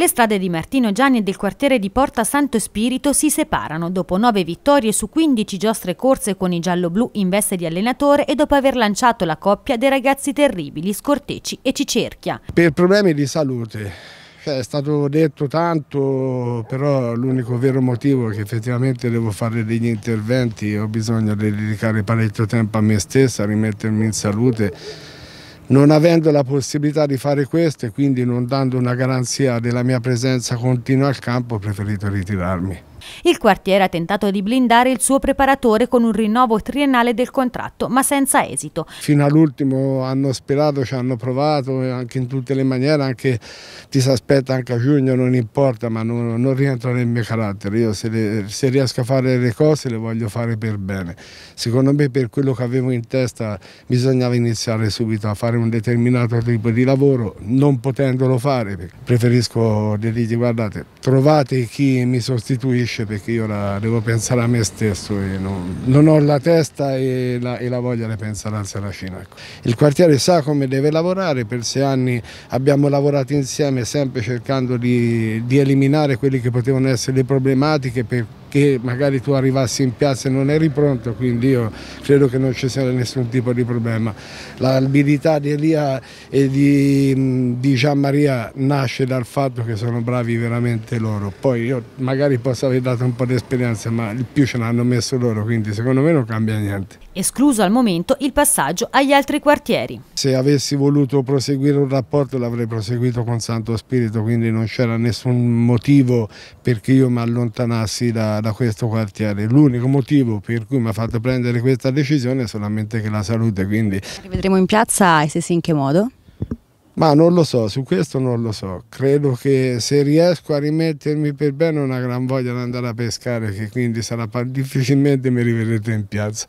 Le strade di Martino Gianni e del quartiere di Porta Santo Spirito si separano dopo nove vittorie su 15 giostre corse con i giallo-blu in veste di allenatore e dopo aver lanciato la coppia dei ragazzi terribili Scortecci e Cicerchia. Per problemi di salute. Cioè, è stato detto tanto, però l'unico vero motivo è che effettivamente devo fare degli interventi, ho bisogno di dedicare parecchio tempo a me stessa, rimettermi in salute non avendo la possibilità di fare questo e quindi non dando una garanzia della mia presenza continua al campo ho preferito ritirarmi. Il quartiere ha tentato di blindare il suo preparatore con un rinnovo triennale del contratto, ma senza esito. Fino all'ultimo hanno sperato, ci hanno provato anche in tutte le maniere, anche ti si aspetta anche a giugno, non importa, ma non, non rientra nel mio carattere. Io se, le, se, riesco a fare le cose le voglio fare per bene. Secondo me per quello che avevo in testa bisognava iniziare subito a fare un determinato tipo di lavoro, non potendolo fare, preferisco dirgli guardate, trovate chi mi sostituisce capisce perché io la, devo pensare a me stesso e non, non ho la testa e la, e la, voglia di pensare al Saracino. Ecco. Il quartiere sa come deve lavorare, per sei anni abbiamo lavorato insieme sempre cercando di, di eliminare quelle che potevano essere le problematiche per che magari tu arrivassi in piazza e non eri pronto, quindi io credo che non ci sia nessun tipo di problema. L'abilità di Elia e di, di Gian Maria nasce dal fatto che sono bravi veramente loro, poi io magari posso aver dato un po' di esperienza, ma il più ce l'hanno messo loro, quindi secondo me non cambia niente. Escluso al momento il passaggio agli altri quartieri. Se avessi voluto proseguire un rapporto l'avrei proseguito con Santo Spirito, quindi non c'era nessun motivo perché io mi allontanassi da, da, questo quartiere. L'unico motivo per cui mi ha fatto prendere questa decisione è solamente che la salute. Quindi... Rivedremo in piazza e se sì in che modo? Ma non lo so, su questo non lo so. Credo che se riesco a rimettermi per bene ho una gran voglia di andare a pescare, che quindi sarà difficilmente mi rivedrete in piazza.